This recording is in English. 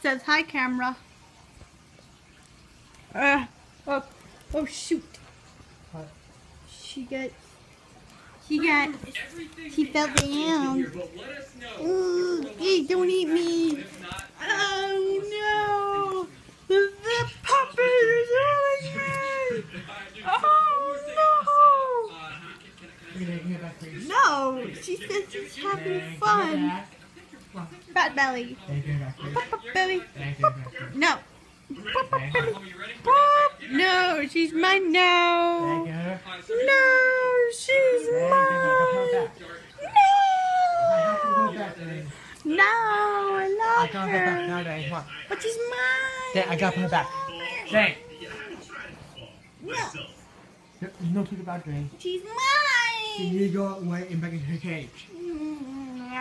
says hi, camera. Uh, oh, oh shoot. What? She got, she got, she fell down. Ooh, hey, don't eat me. Oh no, the, the puppy is eating me. Oh Give it, give it back, please. no. No, she says she's having fun. Back. Fat belly. Hey, give it back, please. Papa belly. Hey, give it back, please. No. No, she's mine hey, now. No, she's Hey, give her. Go put her mine. back. I have to No. go back, Dane. No, I I love can't go back her. now, Dane. What? But she's mine. Dane, I gotta put her back. Dane. No, No, no, put her back, Dane. she's mine. need to go away and back into her cage. Mm-hmm.